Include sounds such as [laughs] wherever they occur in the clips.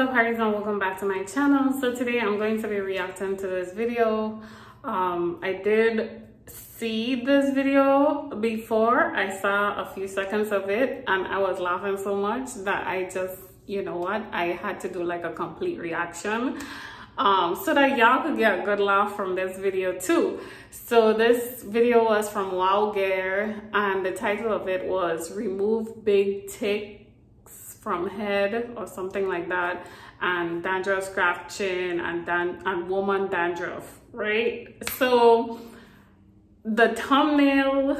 up Harry's and welcome back to my channel. So today I'm going to be reacting to this video. Um, I did see this video before. I saw a few seconds of it and I was laughing so much that I just, you know what, I had to do like a complete reaction um, so that y'all could get a good laugh from this video too. So this video was from Wow Gear and the title of it was Remove Big Ticks from Head or something like that and dandruff scratching and dan and woman dandruff, right? So the thumbnail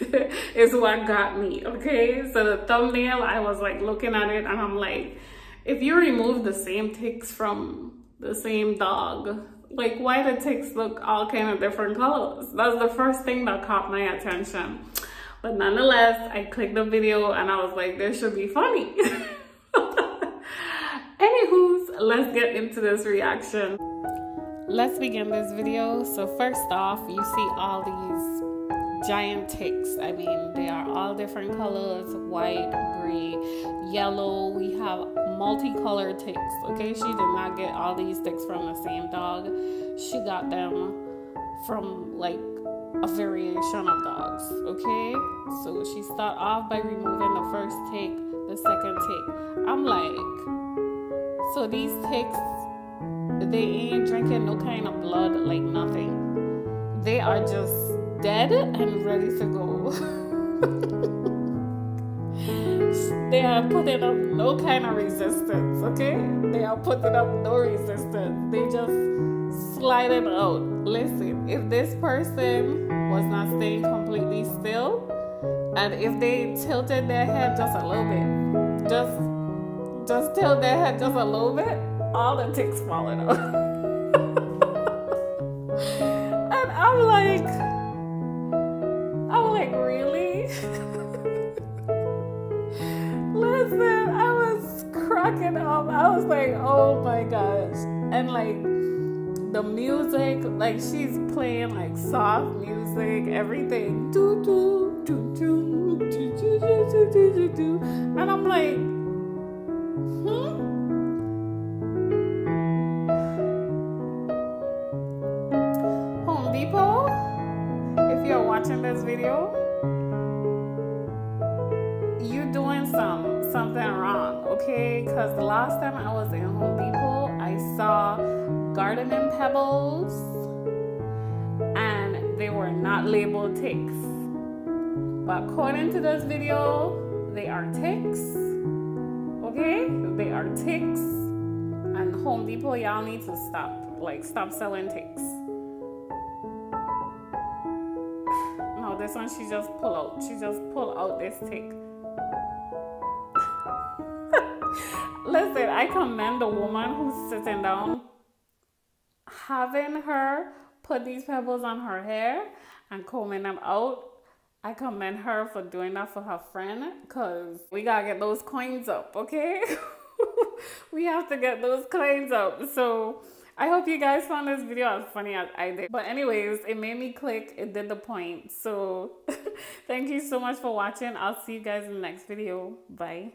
[laughs] is what got me, okay? So the thumbnail, I was like looking at it and I'm like, if you remove the same ticks from the same dog, like why the ticks look all kind of different colors? That's the first thing that caught my attention. But nonetheless, I clicked the video and I was like, this should be funny. [laughs] Anywho's, let's get into this reaction. Let's begin this video. So first off, you see all these giant ticks. I mean, they are all different colors, white, gray, yellow. We have multicolored ticks, okay? She did not get all these ticks from the same dog. She got them from like a variation of dogs, okay? So she start off by removing the first take, the second take. I'm like, so these ticks, they ain't drinking no kind of blood, like nothing. They are just dead and ready to go. [laughs] they are putting up no kind of resistance, okay? They are putting up no resistance. They just slide it out. Listen, if this person was not staying completely still, and if they tilted their head just a little bit, just just tilt their head just a little bit, all the ticks falling out. [laughs] and I'm like, I'm like, really? [laughs] Listen, I was cracking up. I was like, oh my gosh. And like the music, like she's playing like soft music, everything. Do do do do do do do do do do. And I'm like, hmm? Home Depot, if you're watching this video, you doing some something wrong, okay? Because the last time I was in Home Depot, I saw gardening pebbles and they were not labeled ticks. But according to this video, they are ticks. Okay? They are ticks. And Home Depot, y'all need to stop. Like, stop selling ticks. No, this one she just pull out. She just pull out this tick. [laughs] Listen, I commend the woman who's sitting down having her put these pebbles on her hair and combing them out. I commend her for doing that for her friend because we gotta get those coins up, okay? [laughs] we have to get those coins up. So I hope you guys found this video as funny as I did. But anyways, it made me click. It did the point. So [laughs] thank you so much for watching. I'll see you guys in the next video. Bye.